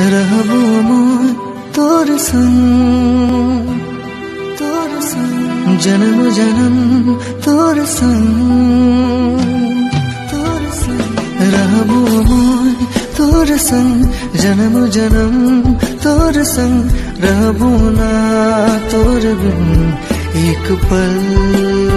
रहबो মই संग, तोर संग, जन्म जन्म, तोर संग तोर संग रहबो মই संग, जन्म जन्म, तोर संग रहबो ना, तोर बिन एक पल।